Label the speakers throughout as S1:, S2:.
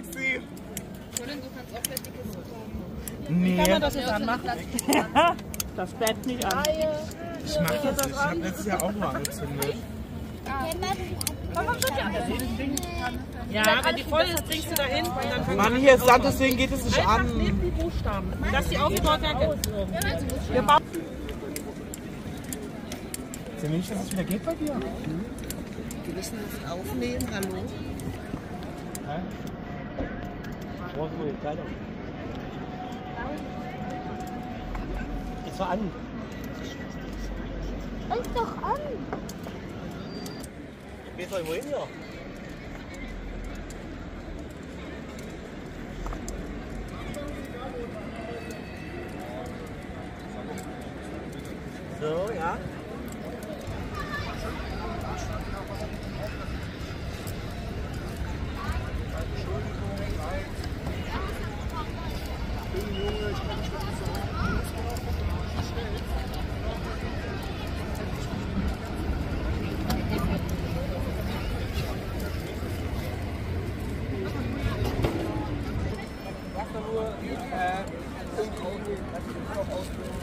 S1: Taxi. Du kannst auch gleich die Kiste. Nee. Kann man das jetzt anmachen?
S2: das Bett nicht an.
S3: Ich mach das. Ich hab letztes Jahr auch mal angezündet.
S1: Ja, wenn die voll ist, bringst du da hin.
S3: Mann, hier ist Sand, deswegen geht es nicht
S1: Einfach
S3: an.
S1: neben die Buchstaben. Lass die aufgebaut werden. Wir bauen.
S3: Sehen wir nicht, dass es wieder geht bei dir?
S4: Wir müssen Gewissenhaft aufnehmen, hallo? Müssen das aufnehmen, hallo?
S2: Es war an.
S5: Ist doch an.
S2: Geht doch wohin ja? So, ja.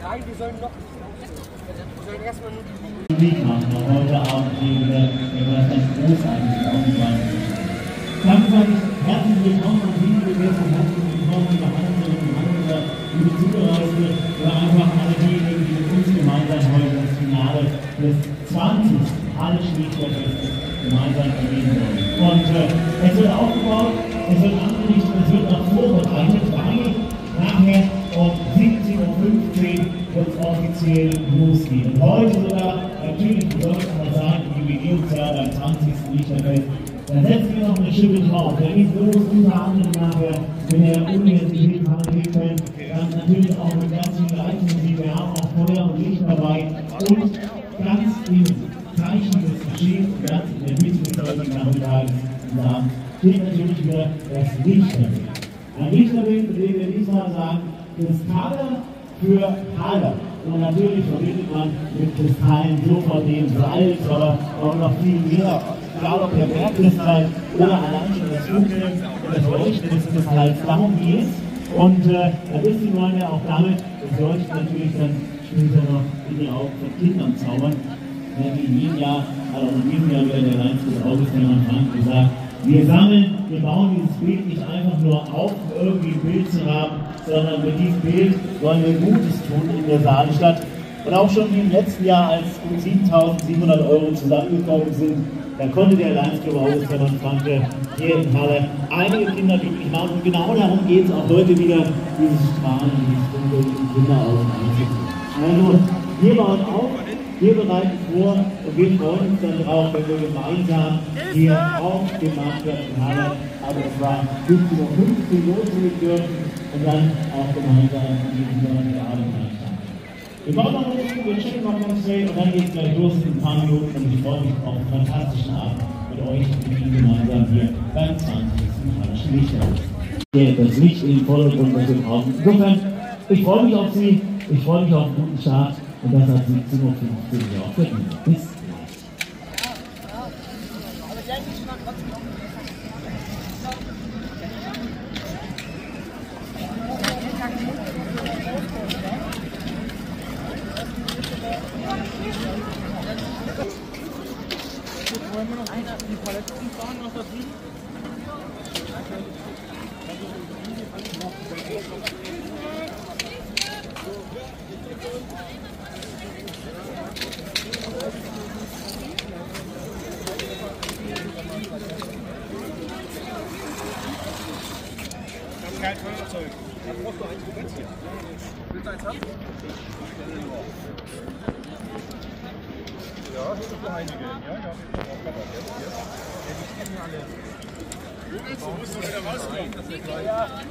S2: Nein, wir sollen noch. Wir sollen erstmal nur die
S6: Musik machen. Und heute Abend hier wieder etwas ganz Großartiges ausgebaut. Dann sage ich herzlich willkommen an Sie, liebe Gäste, herzlich willkommen, liebe Handlerinnen und Handler, liebe Zugereiste oder einfach alle diejenigen, die mit uns gemeinsam heute das Finale des 20. Halle Schneefestes gemeinsam erleben wollen. Und äh, es wird aufgebaut, es wird angerichtet, es wird auch vorbereitet, weil nachher um 17.15 Uhr wird es offiziell losgehen. Und heute sogar, natürlich bedeutet man sagen, Jubiläumsjahr beim 20. Lichterfest, dann setzen wir noch eine Schippe drauf. Da geht los unter anderem nachher mit der Universität Hannover, dann natürlich auch mit ganz viel Leitungsmusik. Wir haben auch Feuer und Licht dabei und ganz im Zeichen des Geschehens, ganz in der Mitte des heutigen Nachmittags steht natürlich wieder das Lichterbild. Ein Lichterbild, mit dem wir diesmal sagen, Kristalle für Halle. Und natürlich verbindet man mit Kristallen sofort den Salz oder auch noch viel mehr, egal ob der Bergkristall oder allein schon das Funkeln und das Leuchten des Kristalls. Darum geht es. Und äh, ein bisschen wollen wir auch damit das Leuchten natürlich dann später noch in die Augen von Kindern zaubern. Wie in jedem Jahr, also in diesem Jahr wieder der Leins des Augustiner Frank gesagt, wir sammeln, wir bauen dieses Bild nicht einfach nur auf, um irgendwie ein Bild zu haben, sondern mit diesem Bild wollen wir Gutes tun in der Saalestadt. Und auch schon im letzten Jahr, als gut 7.700 Euro zusammengekommen sind, da konnte der Lions-Club August Franke hier in Halle einige Kinder glücklich machen. Und genau darum geht es auch heute wieder, dieses Strahlen, dieses Dunkel in einzuführen. Also, wir bauen auf, wir bereiten vor und wir freuen uns dann drauf, wenn wir gemeinsam hier auf dem Marktplatz in Halle, aber es war 15.15 Uhr loslegen dürfen und dann auch gemeinsam in diesem neuen einsteigen. Wir bauen noch ein bisschen, wir checken noch ganz schnell und dann geht es gleich los in ein paar Minuten und ich freue mich auf einen fantastischen Abend mit euch und Ihnen gemeinsam hier beim 20. Hallischen. Der das Licht in den Vordergrund und den Augen. Insofern, ich freue mich auf Sie, ich freue mich auf einen guten Start und das hat 17.15 Uhr hier auf der Bühne. Bis gleich.
S3: Kein Feuerzeug. Da brauchst du eins Moment hier. Willst du eins haben? Ja, das sind so einige. Ja, ja. Ja, die kennen alle. Wo willst du? Wo du wieder rauskommen? Ja.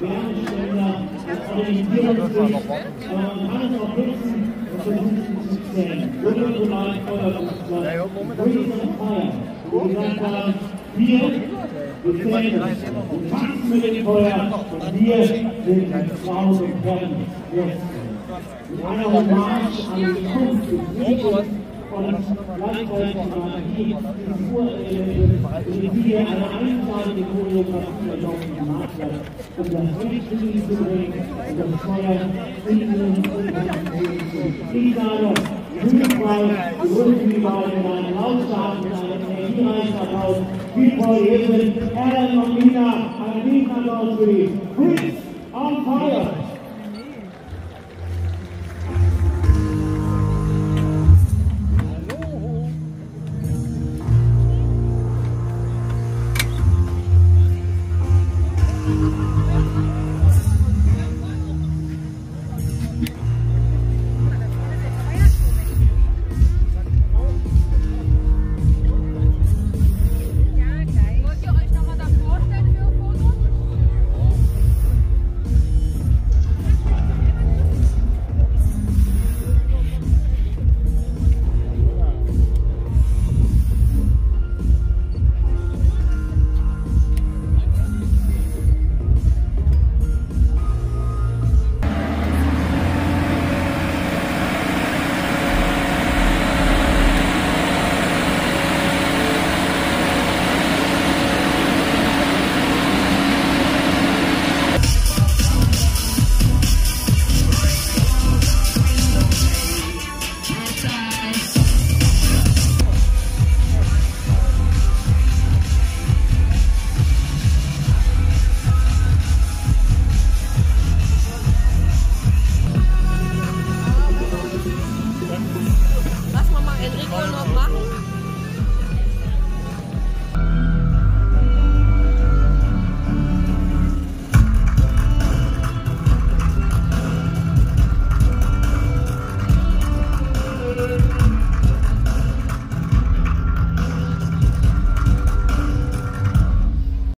S6: Als Wärmespender, als Orientierungslicht, aber man kann es auch nutzen und versuchen zu zählen. Regionalen Feuerwehrplatz, Regional Fire, wo gesagt haben, wir, und tanzen mit dem Feuer und wir sind Frauen und Herren jetzt. In einer Hommage an die Kunst des Lebens und gleichzeitig an die Kulturelemente, die hier eine einmalige Choreografie erlauben gemacht hat, um das Licht zu ihnen zu bringen und das Feuer in ihnen und in Ich sage, Fußball, Rundspielball in einem lautstarken, in einem energiereichen Applaus, wie Paul Hebel, Ellen und Nina, einen Riesenapplaus für die